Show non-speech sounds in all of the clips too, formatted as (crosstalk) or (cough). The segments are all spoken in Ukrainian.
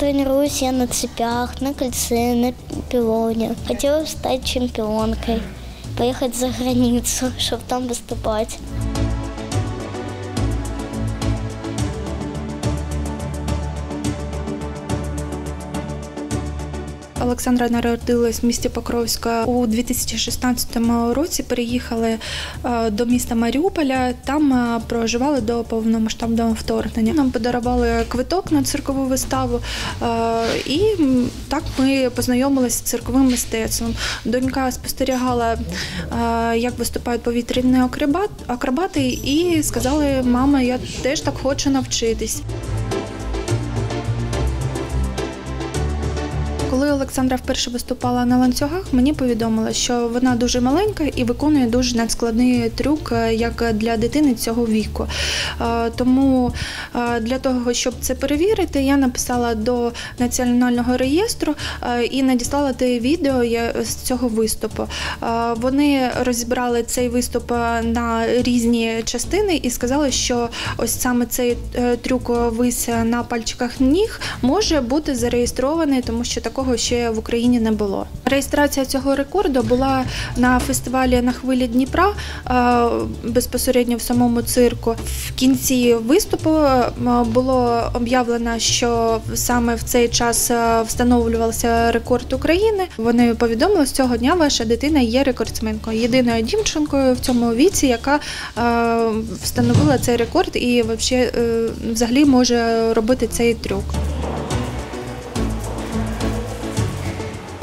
тренируюсь я на цепях, на кольце, на пилоне. Хотела стать чемпионкой, поехать за границу, (laughs) чтобы там выступать. Олександра народилась в місті Покровська у 2016 році. Переїхали е, до міста Маріуполя. Там е, проживали до повномасштабного вторгнення. Нам подарували квиток на циркову виставу, е, і так ми познайомилися з цирковим мистецтвом. Донька спостерігала, як виступають повітряні акробати, і сказали, мама, я теж так хочу навчитись. Коли Олександра вперше виступала на ланцюгах, мені повідомили, що вона дуже маленька і виконує дуже надскладний трюк, е, як для дитини цього віку. Е, Тому е, для того, щоб це перевірити, я написала до національного реєстру і надіслала те відео з цього виступу. Вони розібрали цей виступ на різні частини і сказали, що ось саме цей трюк вис на пальчиках ніг може бути зареєстрований, тому що такого ще в Україні не було. Реєстрація цього рекорду була на фестивалі на хвилі Дніпра е, безпосередньо в самому цирку. В кінці виступу е, було об'явлено, що саме в цей час е, встановлювався рекорд України. Вони повідомили, з цього дня ваша дитина є рекордсменкою, єдиною дівчинкою в цьому віці, яка встановила цей рекорд і взагалі може робити цей трюк.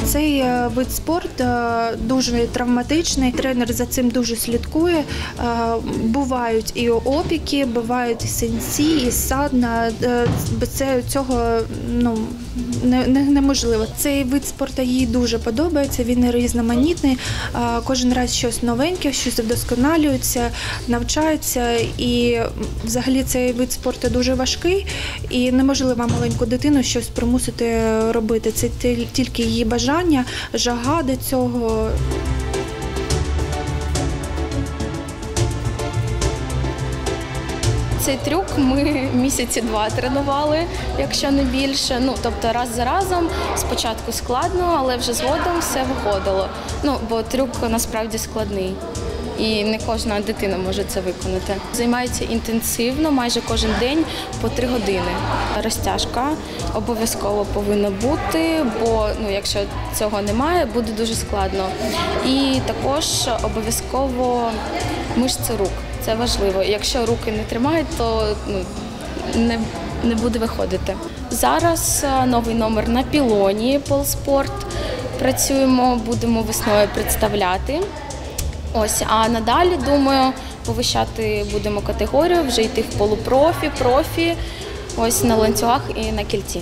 Цей е, вид спорту е, дуже травматичний. Тренер за цим дуже слідкує. Е, Бувають і опіки, бувають і синці, і садна. Без цього ну, не, не- неможливо. Цей вид спорту їй дуже подобається. Він різноманітний. Кожен раз щось новеньке, щось вдосконалюється, навчаються. І взагалі цей вид спорту дуже важкий, і неможливо маленьку дитину щось примусити робити. Це тільки її бажання, жага до цього. Цей трюк ми місяці два тренували, якщо не більше. Ну тобто раз за разом. Спочатку складно, але вже згодом все виходило. Ну бо трюк насправді складний. І не кожна дитина може це виконати. Займається інтенсивно, майже кожен день по три години. Розтяжка обов'язково повинна бути, бо ну, якщо цього немає, буде дуже складно. І також обов'язково мишці рук. Це важливо. Якщо руки не тримають, то ну, не, не буде виходити. Зараз е, новий номер на пілоні Полспорт. Працюємо, будемо весною представляти. Ось, а надалі думаю, повищати будемо категорію, вже йти в полупрофі, профі, ось на ланцюгах і на кільці.